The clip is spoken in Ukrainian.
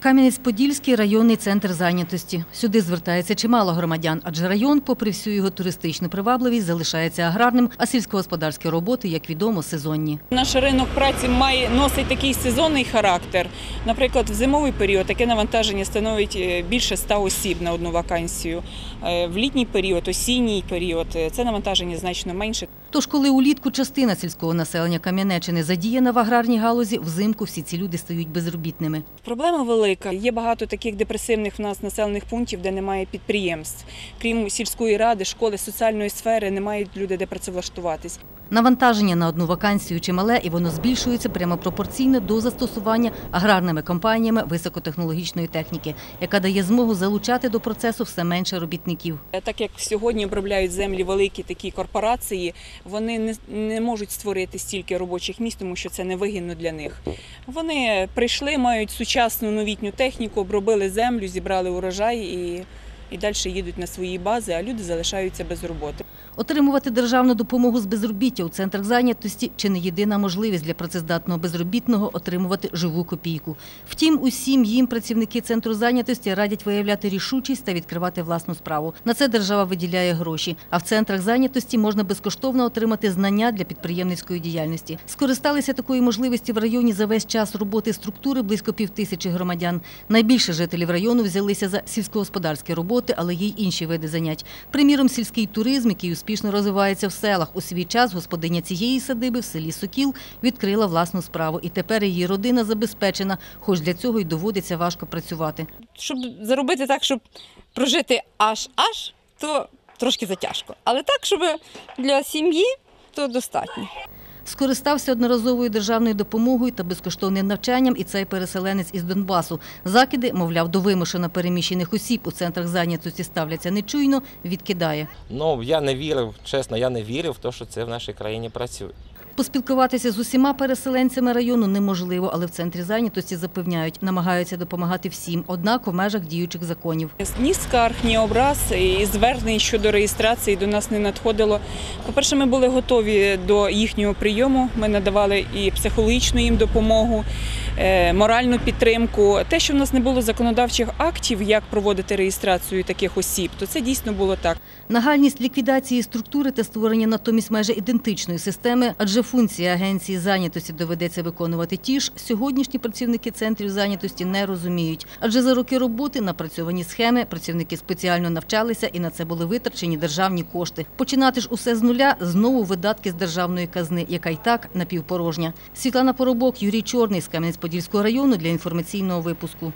Кам'янець-Подільський районний центр зайнятості. Сюди звертається чимало громадян, адже район, попри всю його туристичну привабливість, залишається аграрним, а сільськогосподарські роботи, як відомо, сезонні. Наш ринок праці має носить такий сезонний характер. Наприклад, в зимовий період таке навантаження становить е, більше 100 осіб на одну вакансію. Е, В літній період, осінній період е, це навантаження значно менше. Тож, коли улітку частина сільського населення Кам'янеччини задіяна в аграрній галузі, взимку всі ці люди стають безробітними. Проблема велика. Є багато таких депресивних в нас населених пунктів, де немає підприємств. Крім сільської ради, школи, соціальної сфери, не мають люди де працевлаштуватись. Навантаження на одну вакансію чимале, і воно збільшується прямо пропорційно до застосування аграрними компаніями високотехнологічної техніки, яка дає змогу залучати до процесу все менше робітників. Так як сьогодні обробляють землі великі такі корпорації, вони не, не можуть створити стільки робочих місць, тому що це невигідно для них. Вони прийшли, мають сучасну новітню техніку, обробили землю, зібрали урожай і, і далі їдуть на свої бази, а люди залишаються без роботи. Отримувати державну допомогу з безробіття у центрах зайнятості чи не єдина можливість для працездатного безробітного отримувати живу копійку. Втім, усім їм працівники центру зайнятості радять виявляти рішучість та відкривати власну справу. На це держава виділяє гроші. А в центрах зайнятості можна безкоштовно отримати знання для підприємницької діяльності. Скористалися такої можливості в районі за весь час роботи структури близько півтисячі громадян. Найбільше жителів району взялися за сільськогосподарські роботи, але є й інші види занять. Приміром, сільський туризм, який успішно розвивається в селах. У свій час господиня цієї садиби в селі Сокіл відкрила власну справу. І тепер її родина забезпечена, хоч для цього й доводиться важко працювати. щоб заробити так, щоб прожити аж аж, то трошки затяжко. Але так, щоб для сім'ї, то достатньо. Скористався одноразовою державною допомогою та безкоштовним навчанням і цей переселенець із Донбасу. Закиди, мовляв, до вимушено переміщених осіб у центрах зайнятості ставляться нечуйно, відкидає. Ну, я не вірив, чесно, я не вірив в те, що це в нашій країні працює. Поспілкуватися з усіма переселенцями району неможливо, але в центрі зайнятості запевняють, намагаються допомагати всім, однак у межах діючих законів. Ні скарг, ні образ і звернень щодо реєстрації до нас не надходило. По-перше, ми були готові до їхнього прийому. Ми надавали і психологічну їм допомогу, моральну підтримку. Те, що в нас не було законодавчих актів, як проводити реєстрацію таких осіб, то це дійсно було так. Нагальність ліквідації структури та створення натомість майже ідентичної системи, адже функції агенції зайнятості доведеться виконувати ті ж, сьогоднішні працівники центрів зайнятості не розуміють. Адже за роки роботи напрацьовані схеми, працівники спеціально навчалися і на це були витрачені державні кошти. Починати ж усе з нуля знову видатки з державної казни, яка й так напівпорожня. Світлана Поробок, Юрій Чорний з Кам'янець-Подільського району для інформаційного випуску.